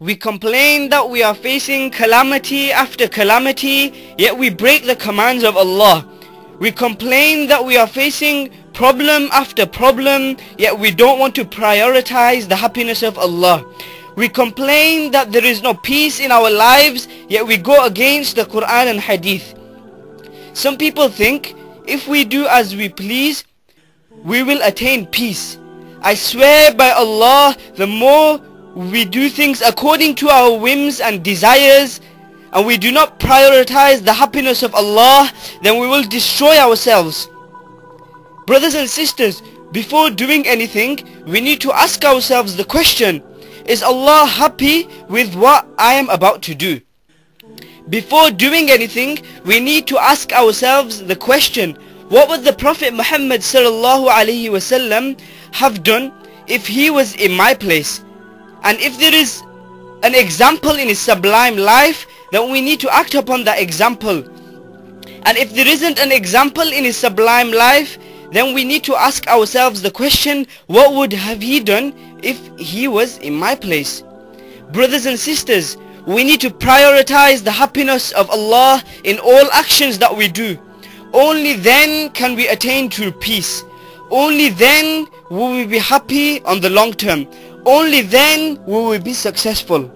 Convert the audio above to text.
We complain that we are facing calamity after calamity, yet we break the commands of Allah. We complain that we are facing problem after problem, yet we don't want to prioritize the happiness of Allah. We complain that there is no peace in our lives, yet we go against the Quran and Hadith. Some people think if we do as we please, we will attain peace. I swear by Allah, the more we do things according to our whims and desires, and we do not prioritize the happiness of Allah, then we will destroy ourselves. Brothers and sisters, before doing anything, we need to ask ourselves the question, is Allah happy with what I am about to do? Before doing anything, we need to ask ourselves the question, what would the Prophet Muhammad sallallahu alaihi wasallam have done if he was in my place? And if there is an example in his sublime life, then we need to act upon that example. And if there isn't an example in his sublime life, then we need to ask ourselves the question, what would have he done if he was in my place? Brothers and sisters, we need to prioritize the happiness of Allah in all actions that we do. Only then can we attain true peace. Only then will we be happy on the long term. Only then will we be successful.